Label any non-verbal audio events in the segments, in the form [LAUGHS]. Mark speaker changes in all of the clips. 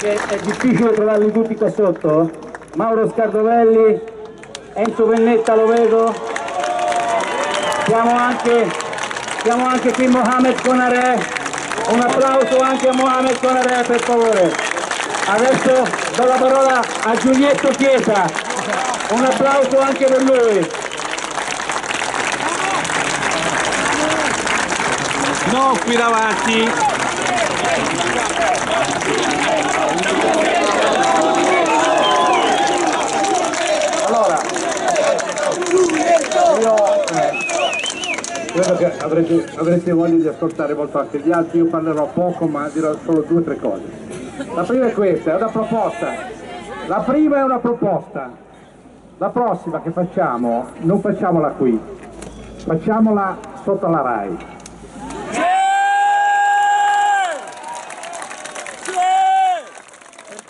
Speaker 1: Che è difficile trovarli tutti qua sotto? Mauro Scardovelli, Enzo Pennetta lo vedo, siamo anche, siamo anche qui Mohamed Conare, un applauso anche a Mohamed Conare per favore. Adesso do la parola a Giulietto Chiesa, un applauso anche per lui.
Speaker 2: No, qui davanti.
Speaker 3: Allora, io eh, credo che avrete, avrete voglia di ascoltare molto anche gli altri, io parlerò poco ma dirò solo due o tre cose. La prima è questa, è una proposta. La prima è una proposta. La prossima che facciamo, non facciamola qui, facciamola sotto la RAI.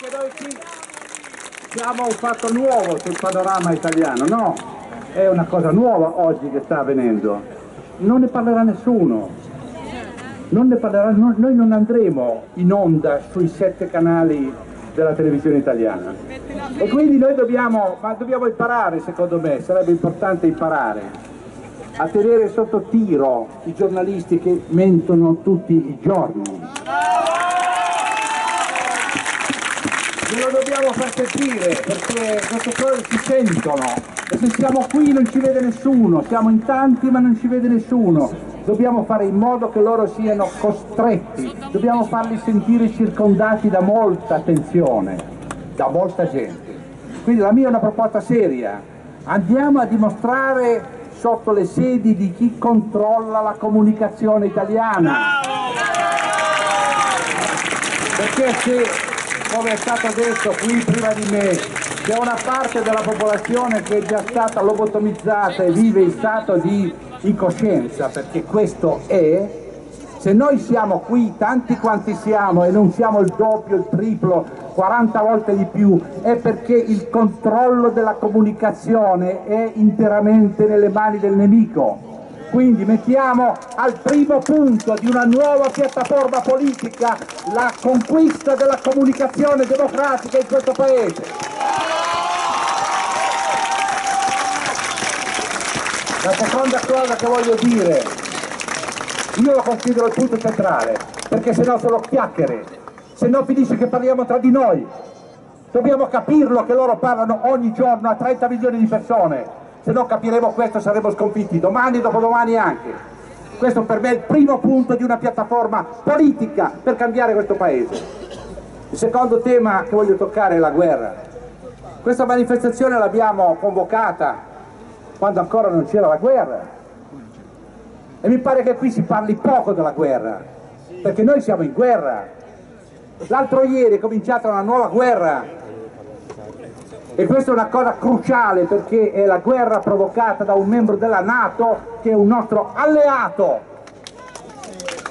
Speaker 3: Perché noi qui siamo un fatto nuovo sul panorama italiano, no, è una cosa nuova oggi che sta avvenendo, non ne parlerà nessuno, non ne parlerà, no- noi non andremo in onda sui sette canali della televisione italiana. E quindi noi dobbiamo, ma dobbiamo imparare secondo me, sarebbe importante imparare a tenere sotto tiro i giornalisti che mentono tutti i giorni. Glielo dobbiamo far sentire perché queste cose si sentono e se siamo qui non ci vede nessuno, siamo in tanti ma non ci vede nessuno. Dobbiamo fare in modo che loro siano costretti, dobbiamo farli sentire circondati da molta attenzione, da molta gente. Quindi la mia è una proposta seria. Andiamo a dimostrare sotto le sedi di chi controlla la comunicazione italiana. Perché se, come è stato detto qui prima di me, c'è una parte della popolazione che è già stata lobotomizzata e vive in stato di incoscienza, perché questo è, se noi siamo qui, tanti quanti siamo, e non siamo il doppio, il triplo, 40 volte di più, è perché il controllo della comunicazione è interamente nelle mani del nemico. Quindi mettiamo al primo punto di una nuova piattaforma politica la conquista della comunicazione democratica in questo Paese. La seconda cosa che voglio dire, io lo considero il punto centrale, perché se no sono chiacchiere, se no finisce che parliamo tra di noi. Dobbiamo capirlo che loro parlano ogni giorno a 30 milioni di persone, se no capiremo questo saremo sconfitti, domani e dopodomani anche. Questo per me è il primo punto di una piattaforma politica per cambiare questo paese. Il secondo tema che voglio toccare è la guerra. Questa manifestazione l'abbiamo convocata quando ancora non c'era la guerra. E mi pare che qui si parli poco della guerra, perché noi siamo in guerra. L'altro ieri è cominciata una nuova guerra e questa è una cosa cruciale perché è la guerra provocata da un membro della Nato che è un nostro alleato.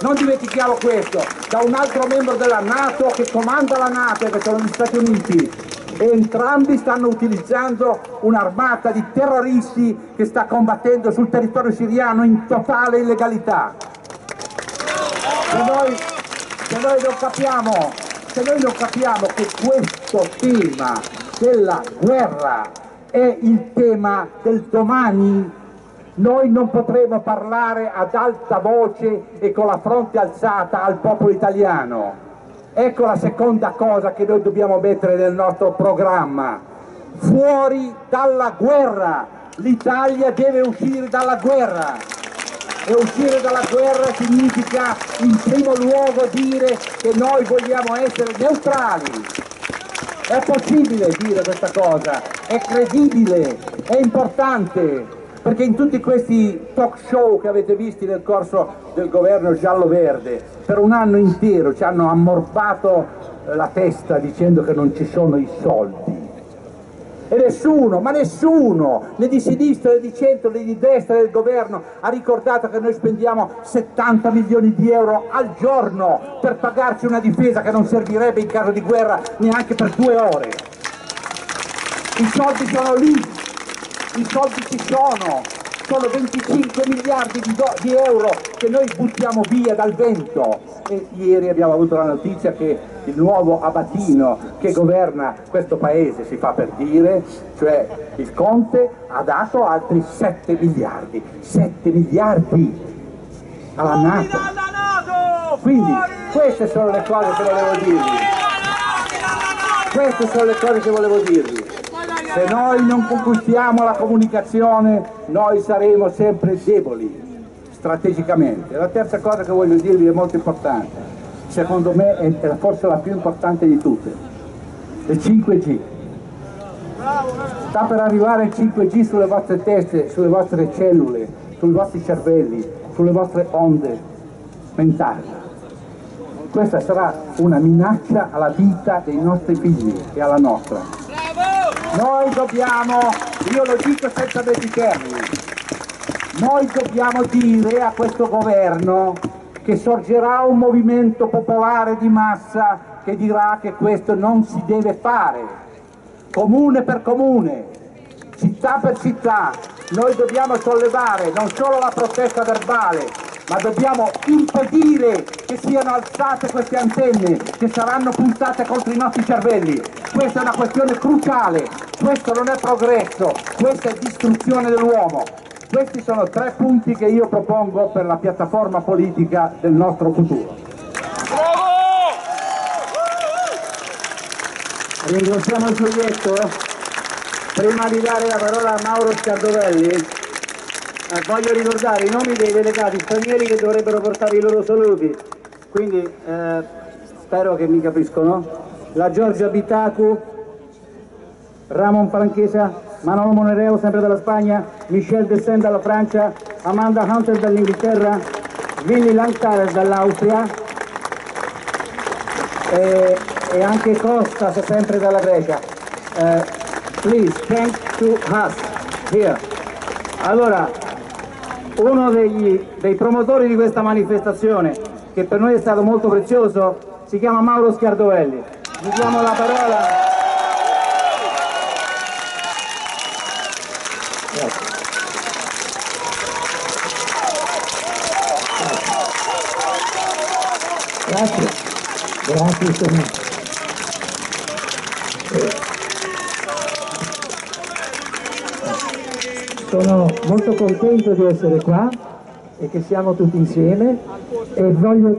Speaker 3: Non dimentichiamo questo, da un altro membro della Nato che comanda la Nato, che sono gli Stati Uniti, e entrambi stanno utilizzando un'armata di terroristi che sta combattendo sul territorio siriano in totale illegalità. Se noi, se noi non capiamo, se noi non capiamo che questo tema della guerra è il tema del domani, noi non potremo parlare ad alta voce e con la fronte alzata al popolo italiano. Ecco la seconda cosa che noi dobbiamo mettere nel nostro programma. Fuori dalla guerra. L'Italia deve uscire dalla guerra. E uscire dalla guerra significa in primo luogo dire che noi vogliamo essere neutrali. È possibile dire questa cosa, è credibile, è importante, perché in tutti questi talk show che avete visto nel corso del governo giallo-verde, per un anno intero ci hanno ammorbato la testa dicendo che non ci sono i soldi. E nessuno, ma nessuno, né di sinistra né di centro né di destra del governo ha ricordato che noi spendiamo 70 milioni di euro al giorno per pagarci una difesa che non servirebbe in caso di guerra neanche per due ore. I soldi sono lì, i soldi ci sono, sono 25 miliardi di, di euro che noi buttiamo via dal vento. E ieri abbiamo avuto la notizia che il nuovo abatino che governa questo paese, si fa per dire, cioè il Conte ha dato altri 7 miliardi, 7 miliardi alla Nato. Quindi queste sono le cose che volevo dirvi. Queste sono le cose che volevo dirvi. Se noi non conquistiamo la comunicazione, noi saremo sempre deboli, strategicamente. La terza cosa che voglio dirvi è molto importante, secondo me è forse la più importante di tutte, il 5G. Sta per arrivare il 5G sulle vostre teste, sulle vostre cellule, sui vostri cervelli, sulle vostre onde mentali. Questa sarà una minaccia alla vita dei nostri figli e alla nostra. Noi dobbiamo, io lo dico senza termini, noi dobbiamo dire a questo governo che sorgerà un movimento popolare di massa che dirà che questo non si deve fare, comune per comune, città per città, noi dobbiamo sollevare non solo la protesta verbale, ma dobbiamo impedire che siano alzate queste antenne che saranno puntate contro i nostri cervelli. Questa è una questione cruciale, questo non è progresso, questa è distruzione dell'uomo. Questi sono tre punti che io propongo per la piattaforma politica del nostro futuro.
Speaker 4: Ringraziamo il progetto. Prima di dare la parola a Mauro Scardovelli, eh, voglio ricordare i nomi dei delegati stranieri che dovrebbero portare i loro saluti, quindi eh, spero che mi capiscono. La Giorgia Bitacu, Ramon Franchesa, Manolo Monereo sempre dalla Spagna, Michel Descend dalla Francia, Amanda Hunter dall'Inghilterra, Willy Langtaler dall'Austria e, e, anche Costa sempre dalla Grecia. Uh, please, thank to us here. Allora, uno degli, dei promotori di questa manifestazione, che per noi è stato molto prezioso, si chiama Mauro Scardovelli. Gli diamo la parola. Grazie. Grazie, grazie Sonia. Sono molto contento di essere qua e che siamo tutti insieme e voglio il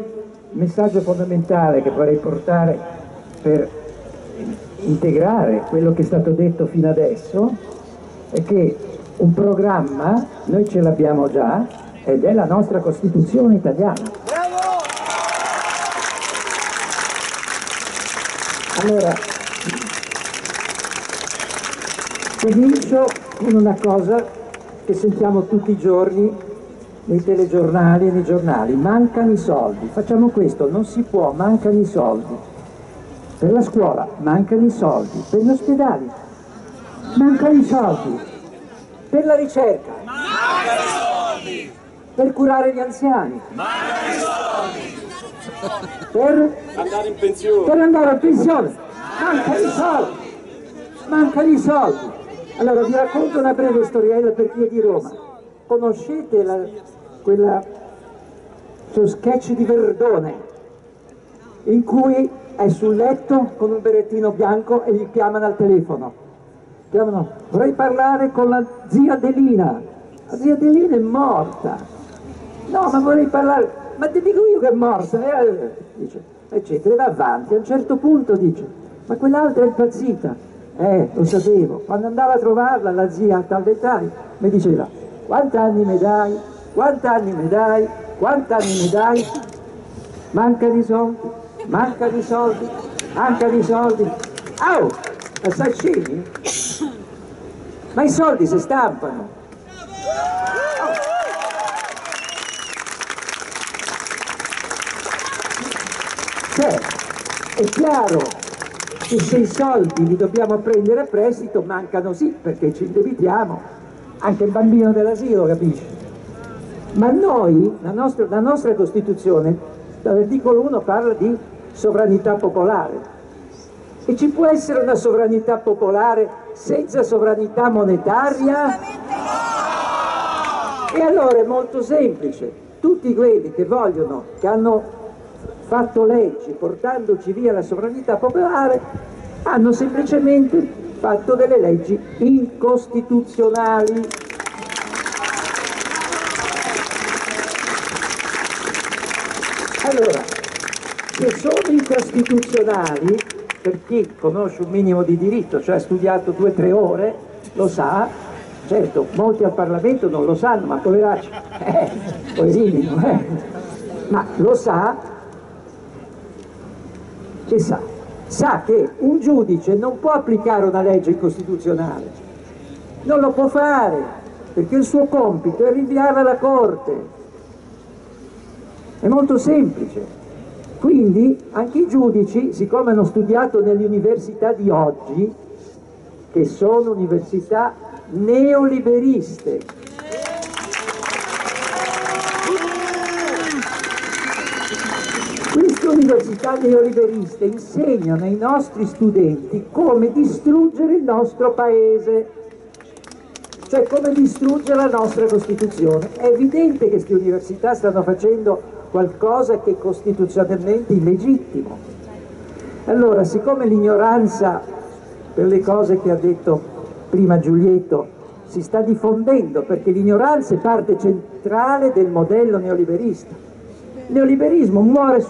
Speaker 4: messaggio fondamentale che vorrei portare per integrare quello che è stato detto fino adesso è che un programma noi ce l'abbiamo già ed è la nostra Costituzione italiana. Allora, comincio con una cosa che sentiamo tutti i giorni nei telegiornali e nei giornali, mancano i soldi, facciamo questo, non si può, mancano i soldi. Per la scuola mancano i soldi, per gli ospedali mancano i soldi, per la ricerca mancano i soldi, per curare gli anziani. Mancano i soldi, [LAUGHS] per andare in pensione, per andare in pensione mancano i soldi, mancano i soldi. Allora vi racconto una breve storiella per chi è di Roma. Conoscete la, quella, suo sketch di Verdone in cui è sul letto con un berrettino bianco e gli chiamano al telefono. Chiamano, vorrei parlare con la zia Delina. La zia Delina è morta. No, ma vorrei parlare, ma ti dico io che è morta. Eh, dice, eccetera, e va avanti. A un certo punto dice, ma quell'altra è impazzita eh, lo sapevo. Quando andavo a trovarla, la zia a tal dettaglio, mi diceva, quanti anni mi dai? Quanti anni mi dai? Quanti anni mi dai? Manca di soldi, manca di soldi, manca di soldi. Oh, assassini? Ma i soldi si stampano. Oh. Cioè, è chiaro e se i soldi li dobbiamo prendere a prestito mancano sì perché ci indebitiamo. Anche il bambino dell'asilo capisci? Ma noi la nostra, la nostra Costituzione dall'articolo 1 parla di sovranità popolare. E ci può essere una sovranità popolare senza sovranità monetaria? E allora è molto semplice, tutti quelli che vogliono, che hanno fatto leggi portandoci via la sovranità popolare, hanno semplicemente fatto delle leggi incostituzionali. Allora, se sono incostituzionali, per chi conosce un minimo di diritto, cioè ha studiato due o tre ore, lo sa, certo, molti al Parlamento non lo sanno, ma poveracci, eh, poverini, eh, ma lo sa, che sa, sa che un giudice non può applicare una legge incostituzionale, non lo può fare, perché il suo compito è rinviare alla Corte, è molto semplice. Quindi anche i giudici, siccome hanno studiato nelle università di oggi, che sono università neoliberiste, università neoliberiste insegnano ai nostri studenti come distruggere il nostro paese, cioè come distruggere la nostra Costituzione. È evidente che queste università stanno facendo qualcosa che è costituzionalmente illegittimo. Allora, siccome l'ignoranza per le cose che ha detto prima Giulietto si sta diffondendo perché l'ignoranza è parte centrale del modello neoliberista. Neoliberismo muore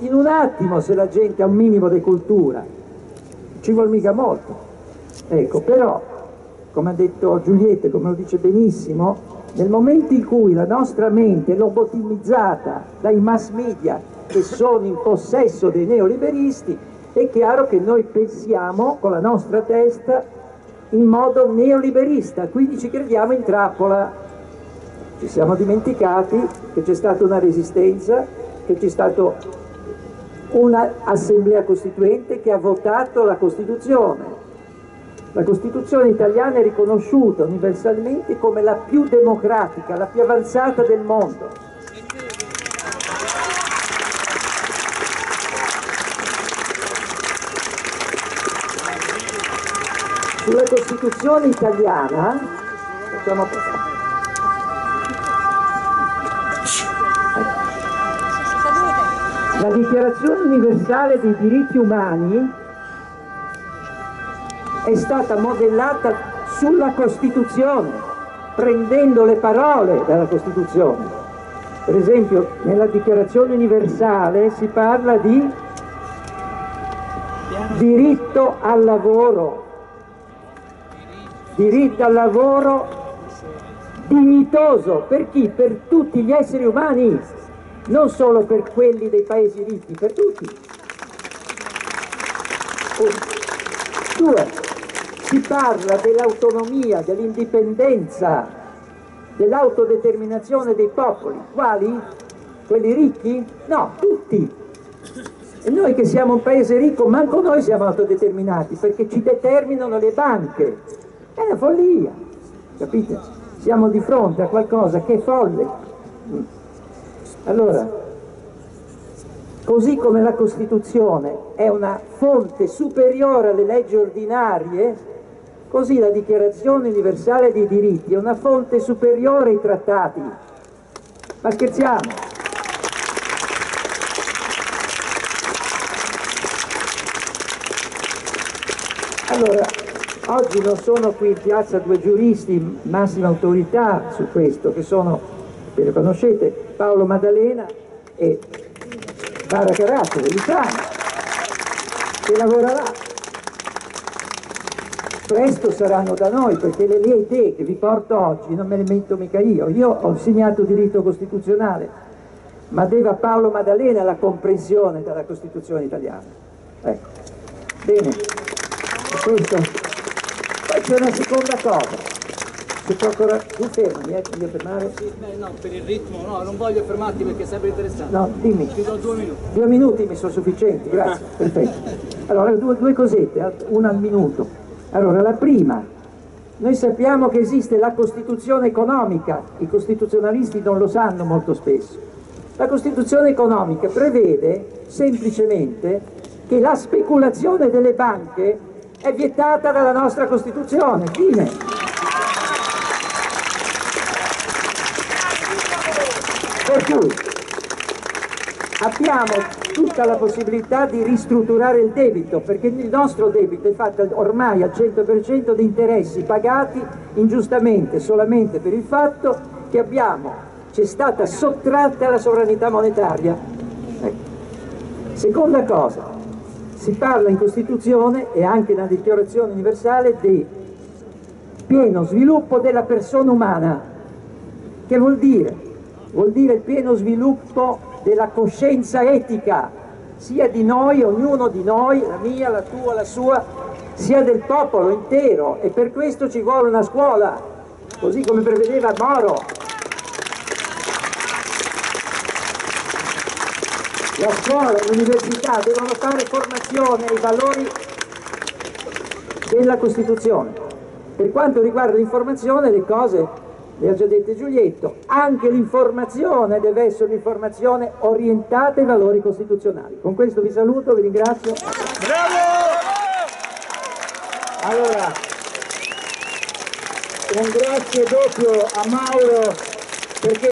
Speaker 4: in un attimo se la gente ha un minimo di cultura, ci vuole mica molto. Ecco, però, come ha detto Giulietto e come lo dice benissimo, nel momento in cui la nostra mente è lobotomizzata dai mass media che sono in possesso dei neoliberisti, è chiaro che noi pensiamo con la nostra testa in modo neoliberista, quindi ci crediamo in trappola. Ci siamo dimenticati che c'è stata una resistenza, che c'è stata un'assemblea costituente che ha votato la Costituzione, la Costituzione italiana è riconosciuta universalmente come la più democratica, la più avanzata del mondo. Sulla Costituzione italiana, facciamo la Dichiarazione universale dei diritti umani è stata modellata sulla Costituzione, prendendo le parole dalla Costituzione. Per esempio, nella Dichiarazione universale si parla di diritto al lavoro, diritto al lavoro dignitoso, per chi? Per tutti gli esseri umani, non solo per quelli dei paesi ricchi, per tutti. Oh. Due, si parla dell'autonomia, dell'indipendenza, dell'autodeterminazione dei popoli. Quali? Quelli ricchi? No, tutti. E noi che siamo un paese ricco, manco noi siamo autodeterminati, perché ci determinano le banche. È una follia, capite? Siamo di fronte a qualcosa che è folle. Allora, così come la Costituzione è una fonte superiore alle leggi ordinarie, Così la Dichiarazione universale dei diritti è una fonte superiore ai trattati. Ma scherziamo? Allora, oggi non sono qui in piazza due giuristi, massima autorità su questo, che sono, ve le conoscete, Paolo Maddalena e Bara Carattolo, l'Italia, che lavorerà. Presto saranno da noi perché le mie idee che vi porto oggi non me le metto mica io, io ho insegnato diritto costituzionale, ma deve a Paolo Maddalena la comprensione della Costituzione italiana. Ecco, bene, questo. Poi c'è una seconda cosa, se procura... tu fermami, eh, voglio fermare.
Speaker 5: Sì, beh, no, per il ritmo, no, non voglio fermarti perché è sempre interessante.
Speaker 4: No, dimmi.
Speaker 5: Ti do due minuti.
Speaker 4: Due minuti mi sono sufficienti, grazie, [LAUGHS] perfetto. Allora, due, due cosette, una al minuto. Allora, la prima, noi sappiamo che esiste la Costituzione economica, i costituzionalisti non lo sanno molto spesso. La Costituzione economica prevede semplicemente che la speculazione delle banche è vietata dalla nostra Costituzione, fine. Cui, abbiamo tutta la possibilità di ristrutturare il debito, perché il nostro debito è fatto ormai al 100% di interessi pagati ingiustamente solamente per il fatto che abbiamo, ci è stata sottratta la sovranità monetaria. Ecco. Seconda cosa, si parla in Costituzione e anche nella Dichiarazione Universale di pieno sviluppo della persona umana. Che vuol dire? Vuol dire il pieno sviluppo della coscienza etica, sia di noi, ognuno di noi, la mia, la tua, la sua, sia del popolo intero e per questo ci vuole una scuola, così come prevedeva Moro. La scuola e l'università devono fare formazione ai valori della Costituzione. Per quanto riguarda l'informazione, le cose le ha già dette Giulietto, anche l'informazione deve essere un'informazione orientata ai valori costituzionali. Con questo vi saluto, vi ringrazio.
Speaker 1: Allora, un grazie doppio a Mauro perché